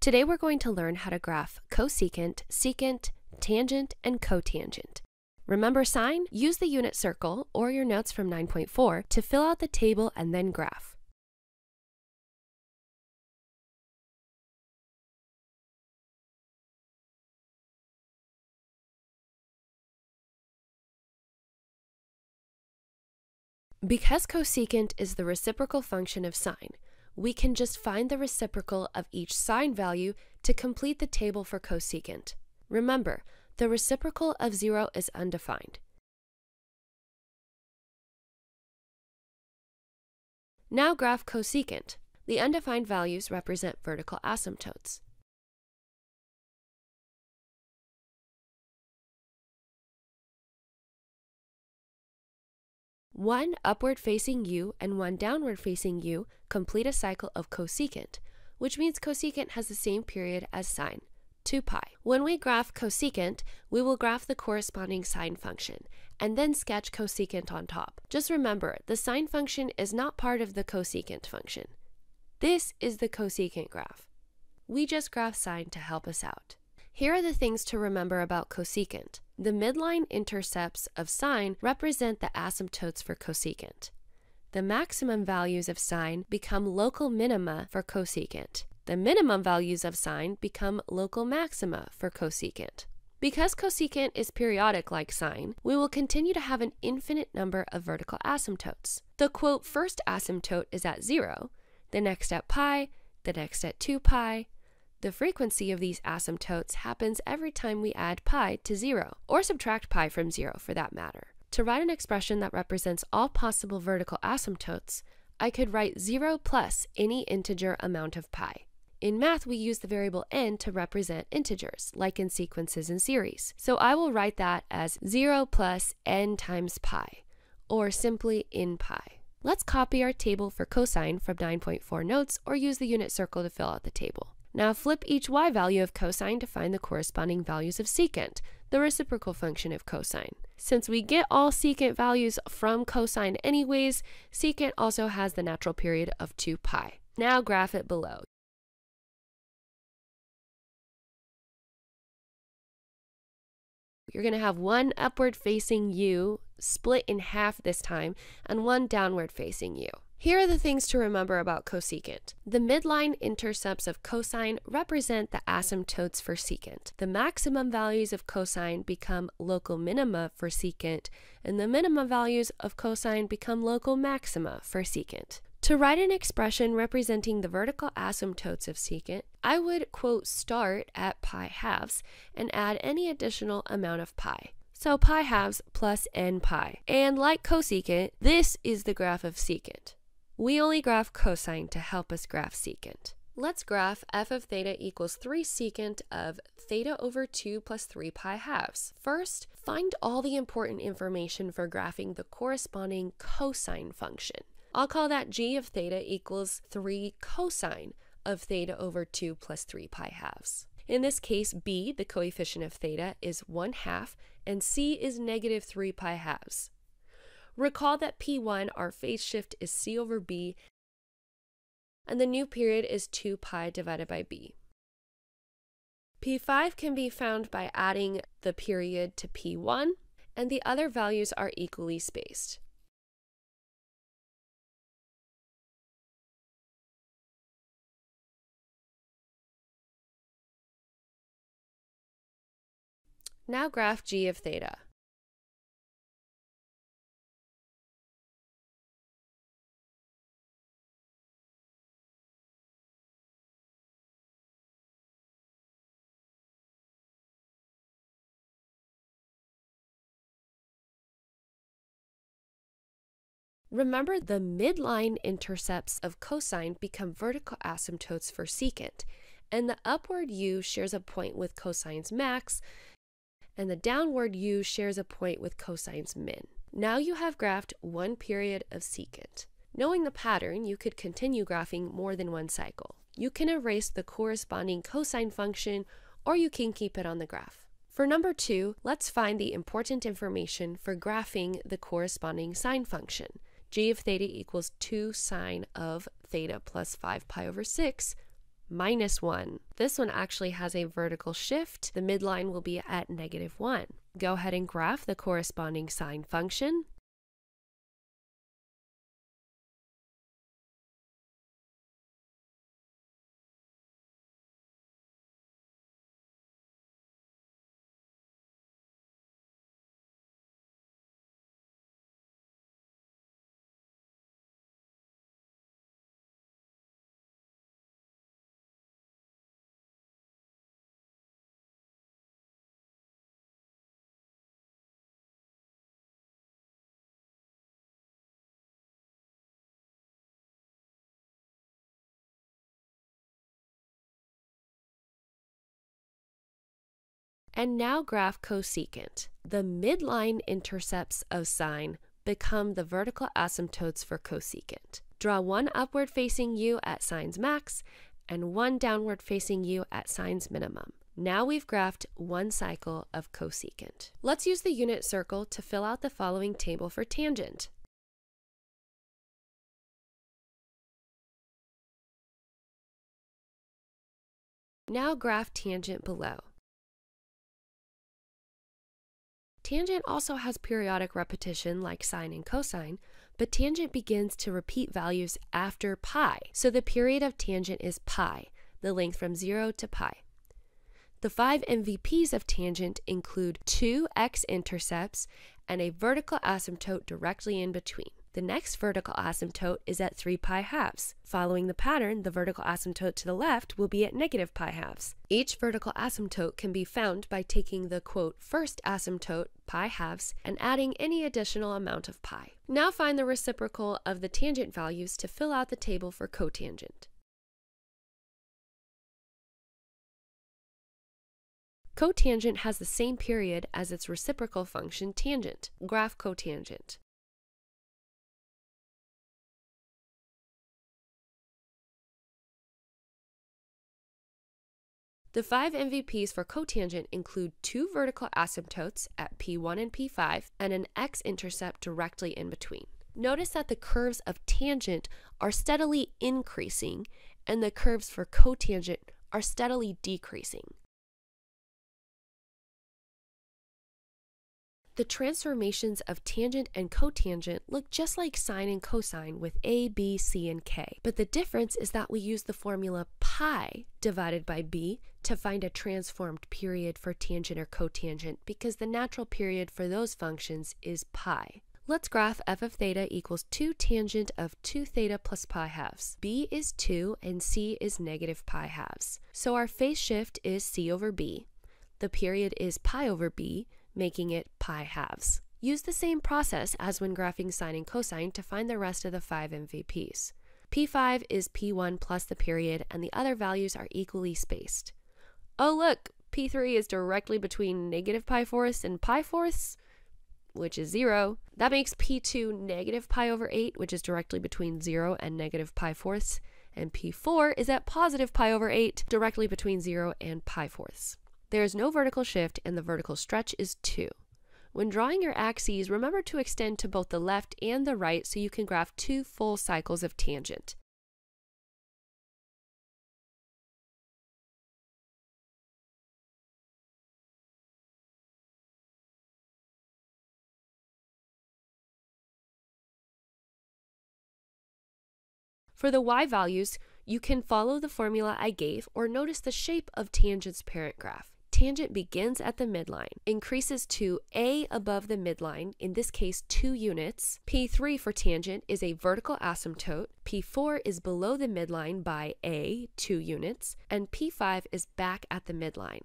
Today we're going to learn how to graph cosecant, secant, tangent, and cotangent. Remember sine? Use the unit circle or your notes from 9.4 to fill out the table and then graph. Because cosecant is the reciprocal function of sine, we can just find the reciprocal of each sine value to complete the table for cosecant. Remember, the reciprocal of 0 is undefined. Now graph cosecant. The undefined values represent vertical asymptotes. One upward facing u and one downward facing u complete a cycle of cosecant, which means cosecant has the same period as sine, 2 pi. When we graph cosecant, we will graph the corresponding sine function and then sketch cosecant on top. Just remember, the sine function is not part of the cosecant function. This is the cosecant graph. We just graph sine to help us out. Here are the things to remember about cosecant. The midline intercepts of sine represent the asymptotes for cosecant. The maximum values of sine become local minima for cosecant. The minimum values of sine become local maxima for cosecant. Because cosecant is periodic like sine, we will continue to have an infinite number of vertical asymptotes. The quote first asymptote is at 0, the next at pi, the next at 2 pi, the frequency of these asymptotes happens every time we add pi to 0, or subtract pi from 0 for that matter. To write an expression that represents all possible vertical asymptotes, I could write 0 plus any integer amount of pi. In math, we use the variable n to represent integers, like in sequences and series. So I will write that as 0 plus n times pi, or simply n pi. Let's copy our table for cosine from 9.4 notes or use the unit circle to fill out the table. Now flip each y value of cosine to find the corresponding values of secant, the reciprocal function of cosine. Since we get all secant values from cosine anyways, secant also has the natural period of 2 pi. Now graph it below. You're going to have one upward facing u split in half this time and one downward facing u. Here are the things to remember about cosecant. The midline intercepts of cosine represent the asymptotes for secant. The maximum values of cosine become local minima for secant, and the minimum values of cosine become local maxima for secant. To write an expression representing the vertical asymptotes of secant, I would quote start at pi halves and add any additional amount of pi. So pi halves plus n pi. And like cosecant, this is the graph of secant. We only graph cosine to help us graph secant. Let's graph f of theta equals 3 secant of theta over 2 plus 3 pi halves. First, find all the important information for graphing the corresponding cosine function. I'll call that g of theta equals 3 cosine of theta over 2 plus 3 pi halves. In this case, b, the coefficient of theta, is 1 half, and c is negative 3 pi halves. Recall that P1, our phase shift, is C over B, and the new period is 2 pi divided by B. P5 can be found by adding the period to P1, and the other values are equally spaced. Now graph g of theta. Remember, the midline intercepts of cosine become vertical asymptotes for secant, and the upward u shares a point with cosine's max, and the downward u shares a point with cosine's min. Now you have graphed one period of secant. Knowing the pattern, you could continue graphing more than one cycle. You can erase the corresponding cosine function, or you can keep it on the graph. For number two, let's find the important information for graphing the corresponding sine function g of theta equals 2 sine of theta plus 5 pi over 6 minus 1. This one actually has a vertical shift. The midline will be at negative 1. Go ahead and graph the corresponding sine function. And now graph cosecant. The midline intercepts of sine become the vertical asymptotes for cosecant. Draw one upward facing u at sine's max and one downward facing u at sine's minimum. Now we've graphed one cycle of cosecant. Let's use the unit circle to fill out the following table for tangent. Now graph tangent below. Tangent also has periodic repetition like sine and cosine, but tangent begins to repeat values after pi. So the period of tangent is pi, the length from 0 to pi. The five MVPs of tangent include two x-intercepts and a vertical asymptote directly in between. The next vertical asymptote is at 3 pi halves. Following the pattern, the vertical asymptote to the left will be at negative pi halves. Each vertical asymptote can be found by taking the quote first asymptote, pi halves, and adding any additional amount of pi. Now find the reciprocal of the tangent values to fill out the table for cotangent. Cotangent has the same period as its reciprocal function tangent. Graph cotangent. The five MVPs for cotangent include two vertical asymptotes at P1 and P5 and an x-intercept directly in between. Notice that the curves of tangent are steadily increasing and the curves for cotangent are steadily decreasing. The transformations of tangent and cotangent look just like sine and cosine with a, b, c, and k. But the difference is that we use the formula pi divided by b to find a transformed period for tangent or cotangent because the natural period for those functions is pi. Let's graph f of theta equals 2 tangent of 2 theta plus pi halves. b is 2 and c is negative pi halves. So our phase shift is c over b. The period is pi over b, making it pi halves. Use the same process as when graphing sine and cosine to find the rest of the five MVPs. P5 is P1 plus the period, and the other values are equally spaced. Oh, look, P3 is directly between negative pi fourths and pi fourths, which is 0. That makes P2 negative pi over 8, which is directly between 0 and negative pi fourths, and P4 is at positive pi over 8, directly between 0 and pi fourths. There is no vertical shift and the vertical stretch is 2. When drawing your axes, remember to extend to both the left and the right so you can graph two full cycles of tangent. For the y values, you can follow the formula I gave or notice the shape of tangent's parent graph tangent begins at the midline, increases to A above the midline, in this case 2 units. P3 for tangent is a vertical asymptote. P4 is below the midline by A, 2 units, and P5 is back at the midline.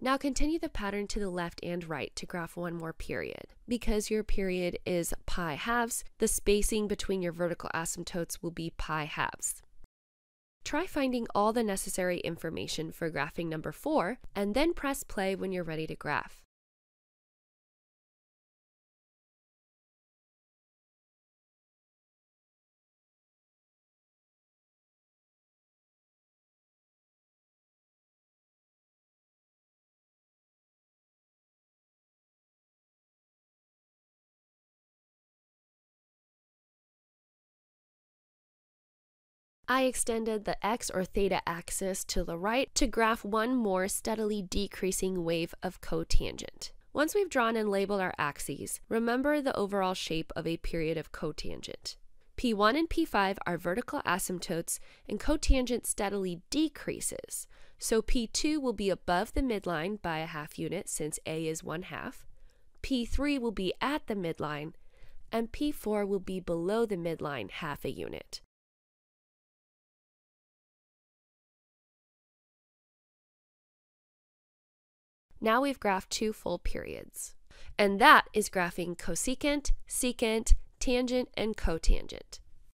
Now continue the pattern to the left and right to graph one more period. Because your period is pi halves, the spacing between your vertical asymptotes will be pi halves. Try finding all the necessary information for graphing number 4 and then press play when you're ready to graph. I extended the x or theta axis to the right to graph one more steadily decreasing wave of cotangent. Once we've drawn and labeled our axes, remember the overall shape of a period of cotangent. P1 and P5 are vertical asymptotes and cotangent steadily decreases. So P2 will be above the midline by a half unit since A is 1 half. P3 will be at the midline and P4 will be below the midline half a unit. Now we've graphed two full periods. And that is graphing cosecant, secant, tangent, and cotangent.